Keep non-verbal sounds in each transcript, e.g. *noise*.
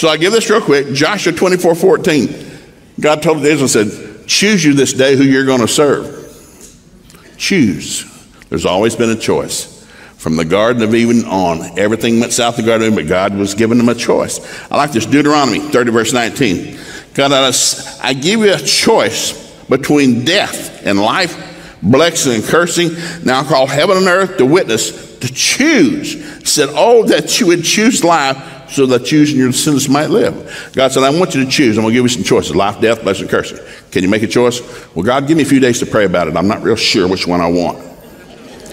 So I give this real quick. Joshua 24 14. God told Israel, said, Choose you this day who you're going to serve. Choose. There's always been a choice. From the Garden of Eden on, everything went south of the Garden of Eden, but God was giving them a choice. I like this Deuteronomy 30, verse 19. God, I give you a choice between death and life, blessing and cursing. Now call heaven and earth to witness to choose. Said, Oh, that you would choose life so that you and your descendants might live. God said, I want you to choose. I'm going to give you some choices life, death, blessing, cursing. Can you make a choice? Well, God, give me a few days to pray about it. I'm not real sure which one I want.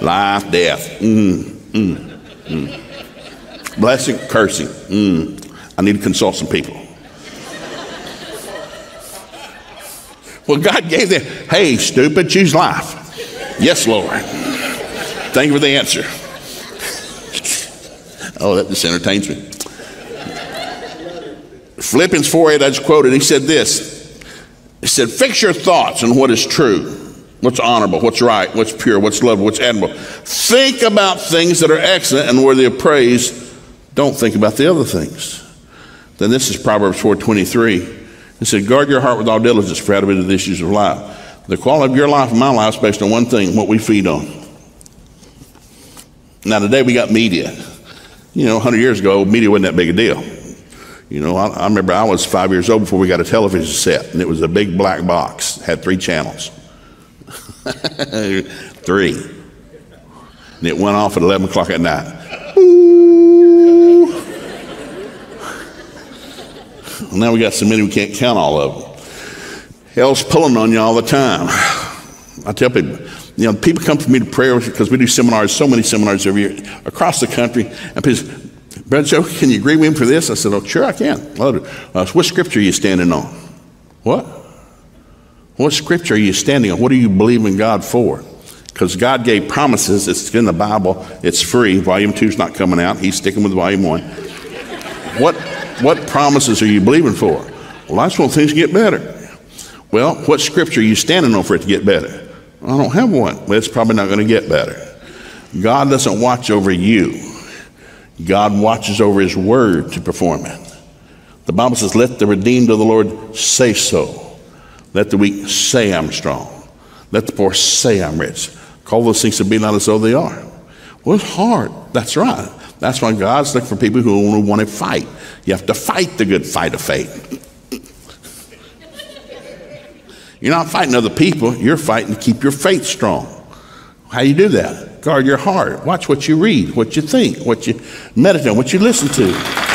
Life, death. Mm, mm, mm. Blessing, cursing. Mm. I need to consult some people. Well, God gave them, hey, stupid, choose life. Yes, Lord. Thank you for the answer. Oh, that just entertains me. Philippians 4 8, I just quoted, he said this. He said, Fix your thoughts on what is true what's honorable, what's right, what's pure, what's lovely, what's admirable. Think about things that are excellent and worthy of praise. Don't think about the other things. Then this is Proverbs 4.23. It said, guard your heart with all diligence, for out of it the issues of life. The quality of your life and my life is based on one thing, what we feed on. Now today we got media. You know, 100 years ago, media wasn't that big a deal. You know, I, I remember I was five years old before we got a television set, and it was a big black box, had three channels. *laughs* Three. And it went off at 11 o'clock at night. Ooh. Now we got so many we can't count all of them. Hell's pulling on you all the time. I tell people, you know, people come to me to prayer because we do seminars, so many seminars every year across the country. And people say, Brother Joe, can you agree with me for this? I said, Oh, sure, I can. Uh, what scripture are you standing on? What? What scripture are you standing on? What are you believing God for? Because God gave promises. It's in the Bible. It's free. Volume two is not coming out. He's sticking with volume one. what, what promises are you believing for? Well, just want things get better. Well, what scripture are you standing on for it to get better? I don't have one. Well, it's probably not going to get better. God doesn't watch over you. God watches over his word to perform it. The Bible says, let the redeemed of the Lord say so. Let the weak say I'm strong. Let the poor say I'm rich. Call those things to be not as though they are. Well, it's hard. That's right. That's why God's looking for people who only want to fight. You have to fight the good fight of faith. You're not fighting other people, you're fighting to keep your faith strong. How you do that? Guard your heart. Watch what you read, what you think, what you meditate on, what you listen to.